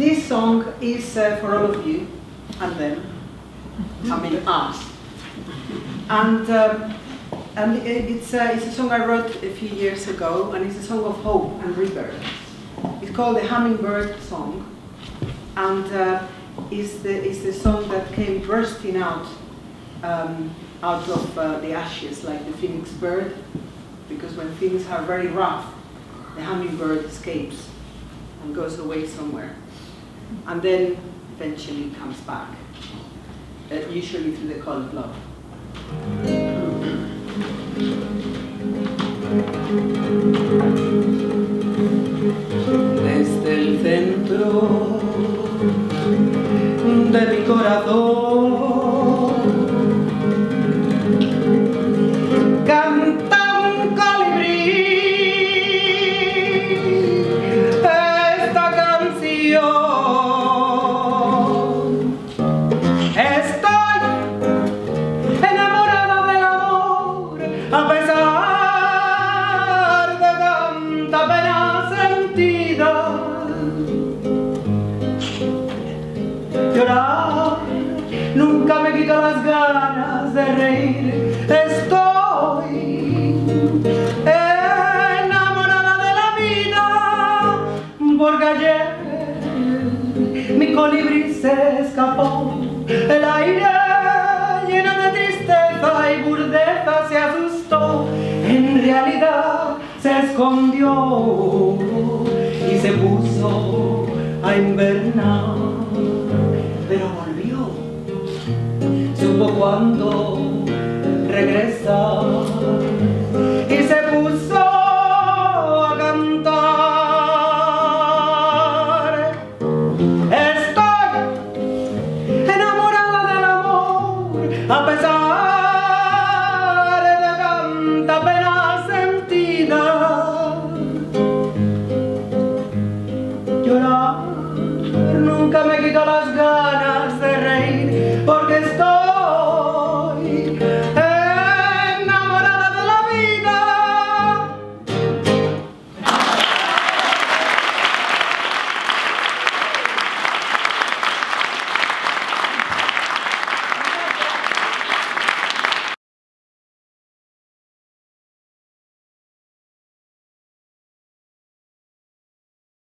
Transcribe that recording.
this song is uh, for all of you and them, I mean us. And, um, and it's, uh, it's a song I wrote a few years ago, and it's a song of hope and rebirth. It's called the Hummingbird Song, and uh, is the is the song that came bursting out um, out of uh, the ashes like the phoenix bird, because when things are very rough, the hummingbird escapes and goes away somewhere, and then eventually comes back, uh, usually through the call of love. Desde de reír. Estoy enamorada de la vida porque ayer mi colibrí se escapó. El aire lleno de tristeza y burdeza se asustó. En realidad se escondió y se puso a invernar. Pero volvió. Supo cuando regresar y se puso a cantar. Estoy enamorada del amor, a pesar